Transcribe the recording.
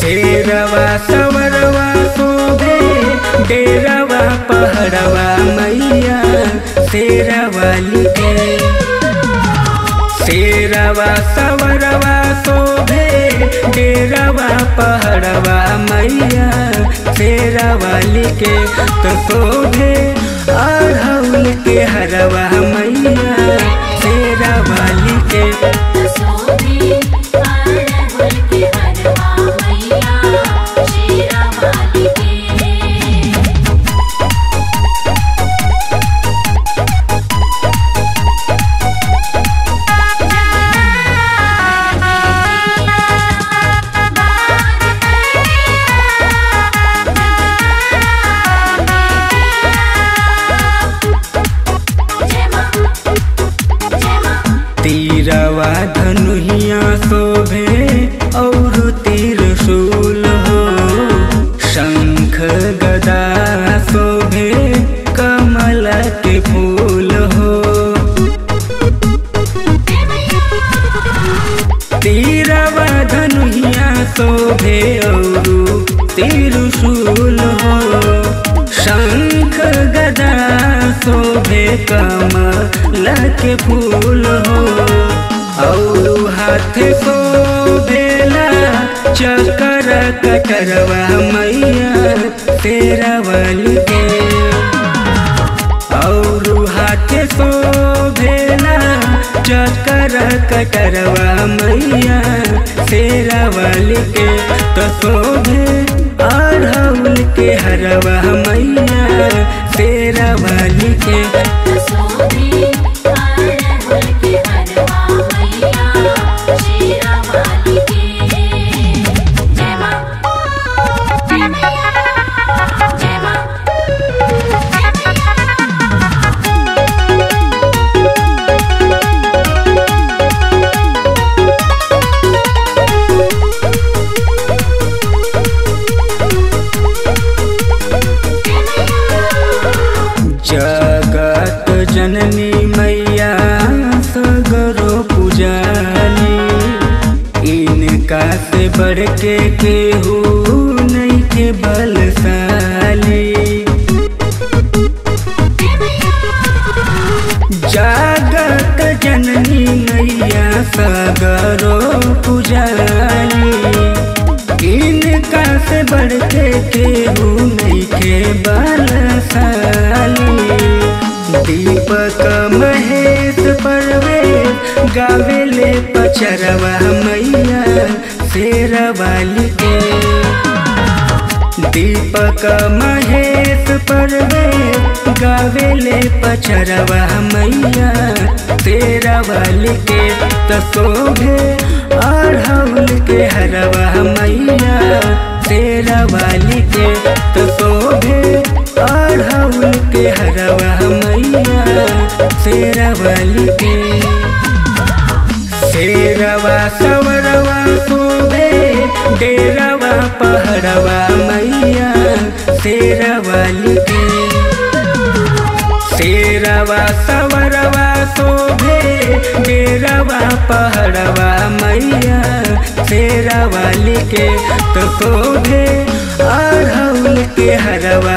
शेरवा सवरवा शोभे डेरवा पहड़वा मैया शेरवाली के शेरवा सवरवा शोभे। डेरवा पहड़वा मैया। शेरवाली के तो शोभे। अढ़ौल के हरवा मैया। शोभे और त्रिशूल हो। शंख गदा शोभे कमल के फूल हो। और हाथ शोभेला चकर कटरवा मैया, तेरा वाली के। और हाथ शोभेला चकर कटरवा मैया तेरा वाली के तो शोभे अढ़ौल के हरवा मैया। तेरा वाली के पुजाली इनका से बढ़ के केहू नहीं के बलशाली। जागत जननी मैया सगरो पुजाली इनका से बढ़ के केहू नहीं के बलशाली। दीपक महेश परवे गावेले पचरवा मैया शेरवाली के दीपक महेश परवे, गावेले पचरवा मैया तेरा वाली के तसोभे अढ़ौल के हरवा मैया तेरा वाली के तसोभे अढ़ौल के हरवा मैया तेरा वाली के पहड़वा मैया शेरवाली के शेरवा सवरवा शोभे डेरवा पहरवा मैया शेरवाली के तो शोभे अढ़ौल के हरवा